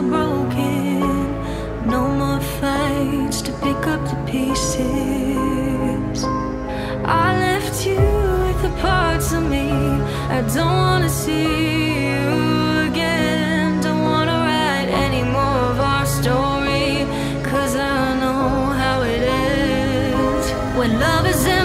are broken. No more fights to pick up the pieces. I left you with the parts of me I don't wanna see you. when love is in